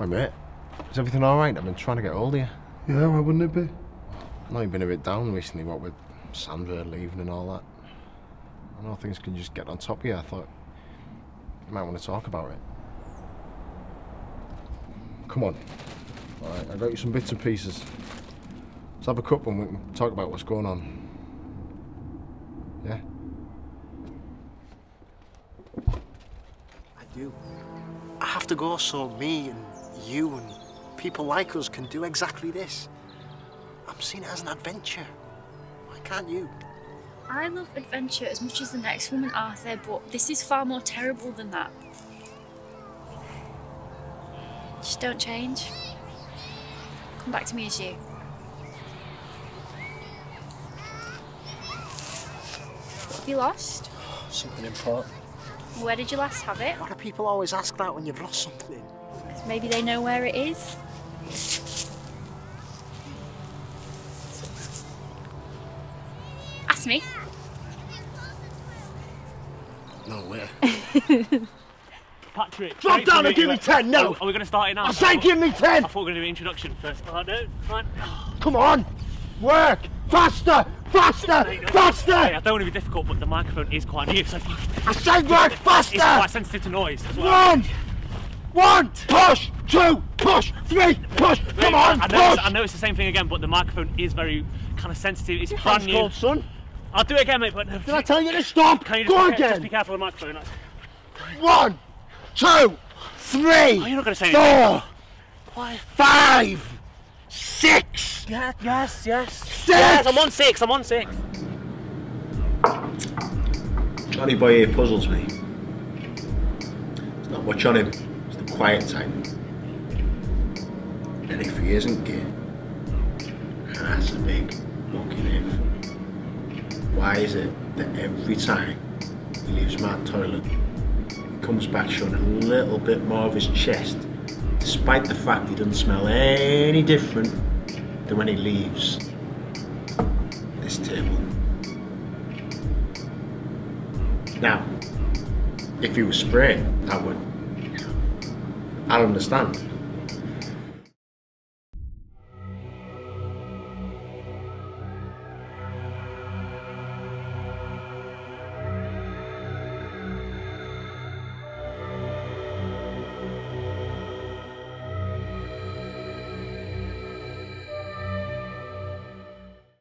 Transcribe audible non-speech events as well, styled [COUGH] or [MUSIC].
Hi mate, is everything alright? I've been trying to get hold of you. Yeah, why wouldn't it be? I know you've been a bit down recently, what with Sandra leaving and all that. I know things can just get on top of you. I thought you might want to talk about it. Come on. Alright, I got you some bits and pieces. Let's have a cup and we can talk about what's going on. Yeah? I do. I have to go so me and you and people like us can do exactly this. I'm seeing it as an adventure. Why can't you? I love adventure as much as the next woman, Arthur, but this is far more terrible than that. Just don't change. Come back to me as you. What have you lost? Something important. Where did you last have it? Why do people always ask that when you've lost something? Maybe they know where it is. Ask me. No way. [LAUGHS] Patrick. Drop down and give me 10 no! Oh, Are we going to start it now? I say give me 10! I thought we were going to do an introduction first. Oh, no, fine. Come on! Work! Faster! Faster! Hey, Faster! I don't want to be difficult, but the microphone is quite new, so if you- I say work faster! it's quite sensitive to noise as well. One! One! Push! Two! Push! Three! Push! Come on! I know, it's, Push! I know it's the same thing again, but the microphone is very kind of sensitive. It's That's brand new. called, son. I'll do it again, mate, but no. Did I tell you to stop? Can you just, Go be, just be careful of the microphone? That's- One! Two! Oh, Three! you're not going to say anything. Four! Why? Five! Six! Yeah, yes, yes. Six! Yes, I'm on six, I'm on six. Johnny Boy here puzzles me. There's not much on him. Quiet type. And if he isn't gay, and that's a big fucking if. Why is it that every time he leaves my toilet, he comes back showing a little bit more of his chest, despite the fact he doesn't smell any different than when he leaves this table? Now, if he was spraying, that would, I'd understand.